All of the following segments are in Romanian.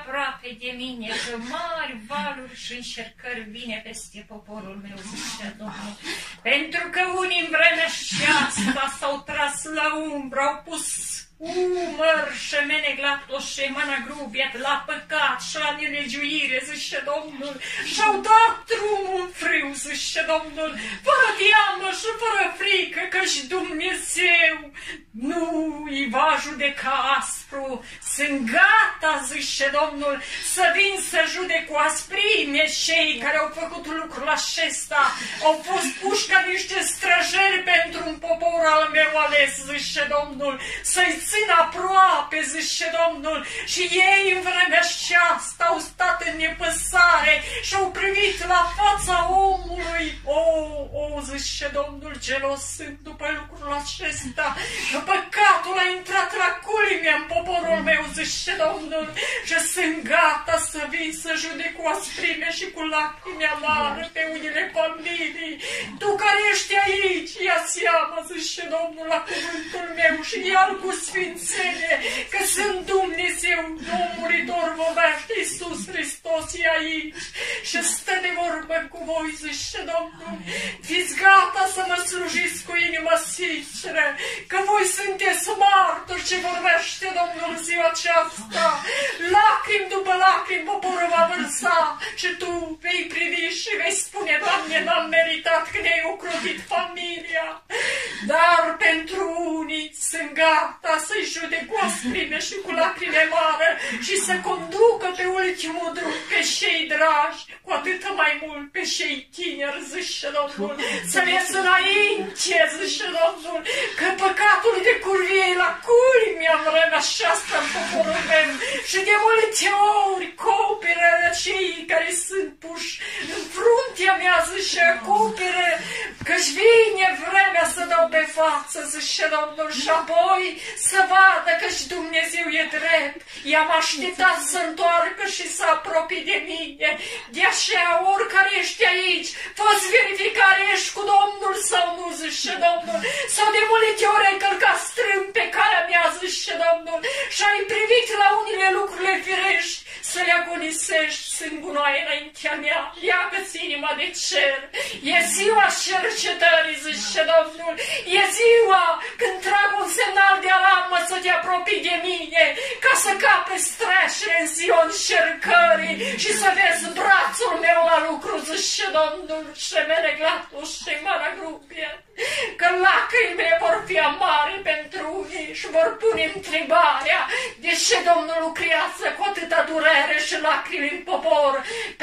aproape de mine, că mari valuri și încercări vine peste poporul meu, zice Domnul. Pentru că unii în vremea și asta s-au tras la umbră, au pus umăr și meneglat-o și mana grubiat la păcat și la nelegiuire, zice Domnul, și-au dat drumul în frâu, zice Domnul, fără teamă și fără frică, că-și Dumnezeu nu-i va judeca aspru. Sunt gata, zice Domnul, să vin să judec cu asprime cei care au făcut lucrul acesta. Au fost puși ca niște străjeri pentru un popor al meu ales, zice Domnul, să-i țin aproape, zice Domnul, și ei în vremea aceasta au stat în nepăsare și au privit la fața omului. O, o, zice Domnul, gelos sunt după lucrul acesta, că păcatul a intrat la culimea în poporul meu, zice Domnul, și sunt gata să vin să judec cu asprime și cu lacrimi amare pe unele familii. Tu care ești aici, ia seama, zice Domnul, la cuvântul meu și ia-l cu sfințenie, că sunt Dumnezeu, Domnul vorbește Iisus Hristos e aici și stă de vorbă cu voi, zice Domnul. Fiți gata să mă slujiți cu inima sinceră, că voi sunteți martori ce vorbește Domnul ziua aceasta. Lacrimi după lacrimi poporul va vărsa și tu vei privi și vei spune, Doamne, n-am meritat că ne-ai ocrotit familia. Dar pentru unii sunt gata să-i judec cu asprime și cu lacrime mare și să conducă pe ultimul drum pe cei dragi, cu atât mai mult pe cei tineri, zice Domnul, să le înainte, zice Domnul, că păcatul de curvie la culmea în vremea aceasta în poporul meu. Și de multe ori copere cei care sunt puși în fruntea mea, zice, copere, că-și vine vremea să dau pe față, zice Domnul, și apoi să vadă că și Dumnezeu e drept. I-am așteptat să întoarcă și să apropie de mine. De așa, oricare ești aici, poți verificare ești cu Domnul sau nu, zice Domnul. Sau de multe ori ai călcat strâmb pe calea mea, zice Domnul, și ai privit la unele lucrurile firești să le agonisești sunt gunoaie înaintea mea. Ia-ți inima de cer. E ziua cercetării, zice Domnul. E ziua când trag un semnal de alarmă să te apropii de mine, ca să cape streșe în ziua încercării și să vezi brațul meu la lucru, zice Domnul, și mereglatul și mara grupie. Că lacrimile vor fi amare pentru unii și vor pune întrebarea de ce Domnul lucrează cu atâta durere și lacrimi în popor,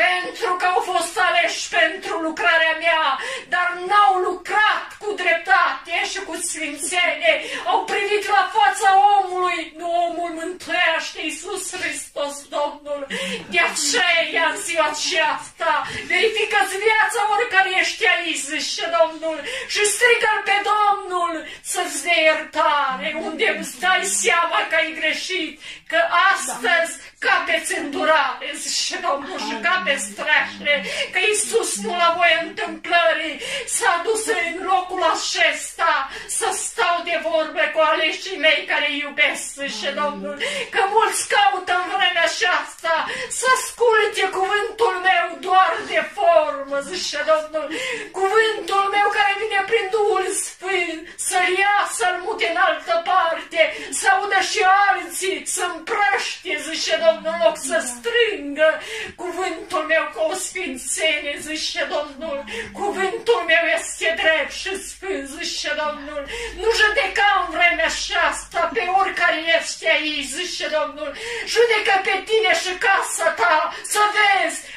pentru că au fost aleși pentru lucrarea mea, dar n-au lucrat cu dreptate și cu sfințenie, au privit la fața omului, nu omul mântuiește Iisus Hristos, Domnul. De aceea, în ziua aceasta, verificați viața oricare ești aici, zice Domnul, și strigă pe Domnul. să-ți dea iertare, unde îți dai seama că ai greșit, că astăzi capeți îndurare, zice Domnul, și capeți streașre, că Iisus nu la voie întâmplării s-a dus în locul acesta să stau de vorbe cu aleșii mei care iubesc, zice Domnul, că mulți caută în vremea aceasta să asculte cuvântul meu doar de formă, zice Domnul, cuvântul meu care vine prin Duhul Sfânt, să-l ia, să-l mute în altă parte, să audă și alții, să împrăște, zice Domnul, în loc să strângă cuvântul meu cu o sfințenie, zice Domnul, cuvântul meu este drept și sfânt, zice Domnul, nu judeca în vremea aceasta pe oricare este aici, zice Domnul, judecă pe tine și casa ta, să vezi îl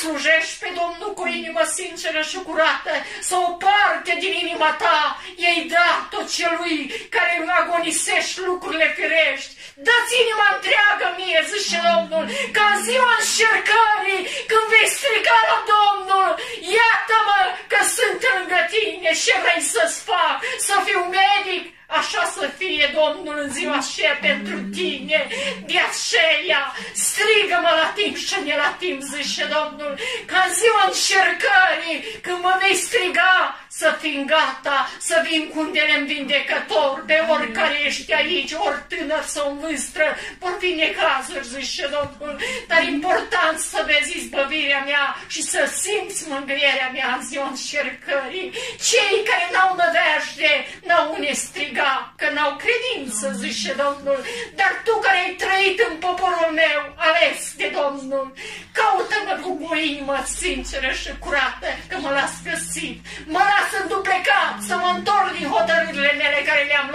slujești pe Domnul cu inimă sinceră și curată, să o parte din inima ta, ei da tot celui care îmi agonisești lucrurile firești. Dați inima întreagă mie, zice Domnul, ca în ziua încercării, când vei striga la Domnul, iată-mă că sunt lângă tine și vrei să-ți fac, să fiu medic, Așa să fie Domnul în ziua aceea pentru tine. De aceea strigă-mă la timp și ne la timp, zice Domnul, ca în ziua încercării, când mă vei striga, să fim gata, să vin cu un delem vindecător de oricare ești aici, ori tânăr sau vâstră, vor fi necazuri, zice Domnul, dar important să vezi izbăvirea mea și să simți mângâierea mea în ziua încercării. Cei care n-au nădejde, n-au unde striga, că n-au credință, zice Domnul, dar tu care ai trăit în poporul meu, ales de Domnul, caută-mă cu o inimă sinceră și curată, că mă las găsit, mă las înduplecat, să mă întorc din hotărârile mele care le-am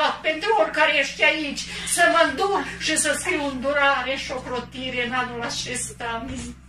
luat pentru oricare ești aici, să mă îndur și să scriu îndurare și ocrotire în anul acesta. Amin.